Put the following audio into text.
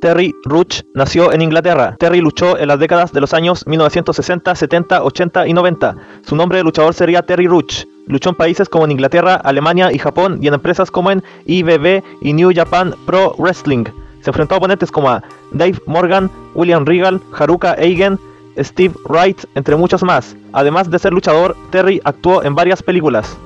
Terry Ruch nació en Inglaterra. Terry luchó en las décadas de los años 1960, 70, 80 y 90. Su nombre de luchador sería Terry Ruch. Luchó en países como en Inglaterra, Alemania y Japón y en empresas como en IBB y New Japan Pro Wrestling. Se enfrentó a oponentes como a Dave Morgan, William Regal, Haruka Eigen, Steve Wright, entre muchos más. Además de ser luchador, Terry actuó en varias películas.